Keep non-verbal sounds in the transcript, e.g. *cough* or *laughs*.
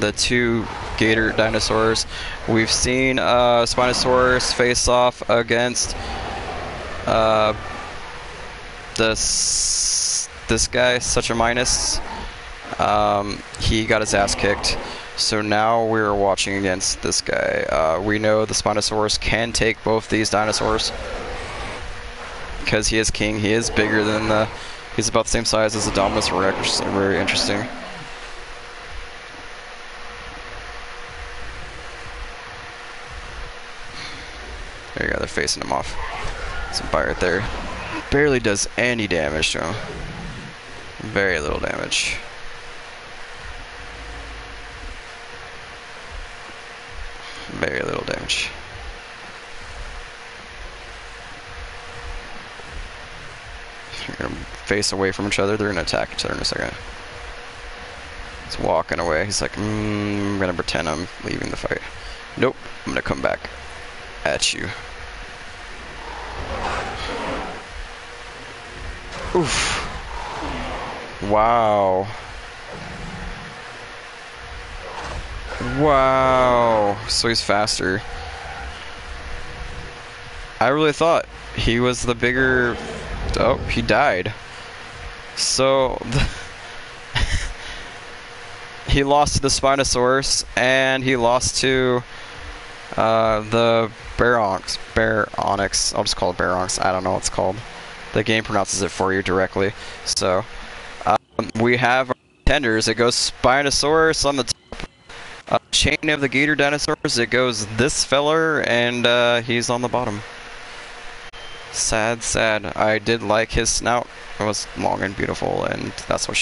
the two gator dinosaurs. We've seen uh, Spinosaurus face off against uh, this this guy, Suchomimus. Um, he got his ass kicked. So now we're watching against this guy. Uh, we know the Spinosaurus can take both these dinosaurs because he is king. He is bigger than the. He's about the same size as the Dominus Rex, very interesting. There you go, they're facing him off. Some right there. Barely does any damage to him. Very little damage. Very little damage. They're gonna face away from each other. They're gonna attack each other in a second. He's walking away. He's like, mm, I'm gonna pretend I'm leaving the fight. Nope, I'm gonna come back at you. Oof. Wow. Wow. So he's faster. I really thought he was the bigger. Oh, he died. So. *laughs* he lost to the Spinosaurus and he lost to uh, the Baronx. Baronix. I'll just call it Baronx. I don't know what it's called. The game pronounces it for you directly. So um, we have our contenders. It goes Spinosaurus on the top. Uh, chain of the Gator dinosaurs. It goes this feller, and uh, he's on the bottom. Sad, sad. I did like his snout. It was long and beautiful, and that's what.